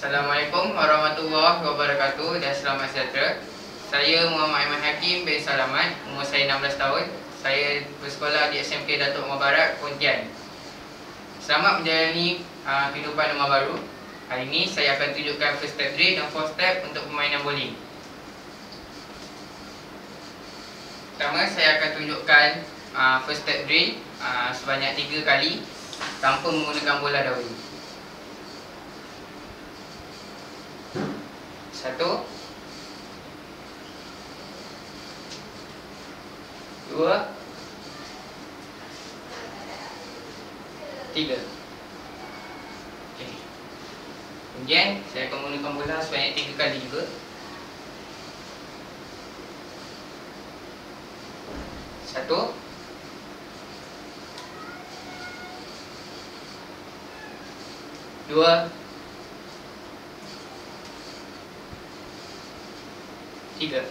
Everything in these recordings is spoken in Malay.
Assalamualaikum warahmatullahi wabarakatuh dan selamat sejahtera. Saya Muhammad Aiman Hakim bin Salamat, umur saya 16 tahun. Saya bersekolah di SMK Datuk Umar Barat, Pontian. Selamat menjalani uh, kehidupan rumah baru. Hari ini saya akan tunjukkan first step drill dan fourth step untuk permainan bowling. Pertama, saya akan tunjukkan uh, first step drill uh, sebanyak 3 kali tanpa menggunakan bola dahulu. Satu. Dua. Tiga. Okay. Kemudian saya akan menggunakan bola sebanyak tiga kali juga. Satu. Dua tiga.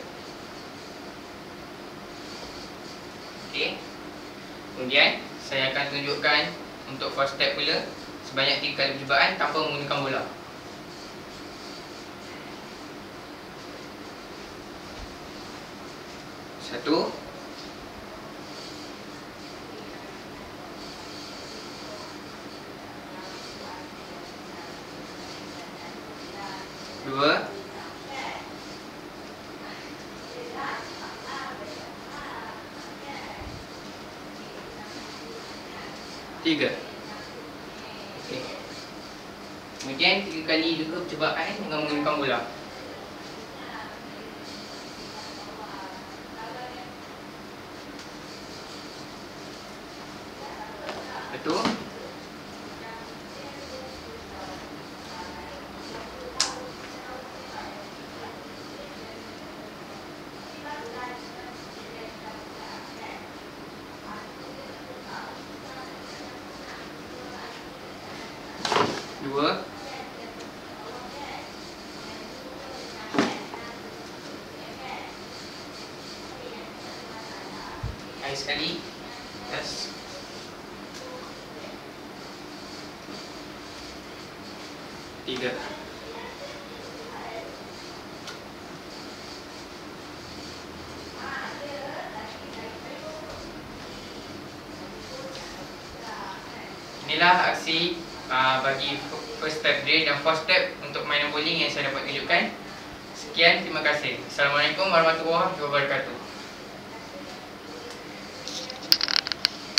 Okey. Kemudian saya akan tunjukkan untuk first step pula sebanyak tiga kali percubaan tanpa menggunakan bola. Satu. Dua. Tiga. Okay. Kemudian tiga kali juga percubaan dengan menggunakan bola. Betul dua. Air sekali. Yes Tiga. Inilah aksi uh, bagi first step drill dan fourth step untuk mainan bowling yang saya dapat tunjukkan. Sekian, terima kasih. Assalamualaikum warahmatullahi wabarakatuh.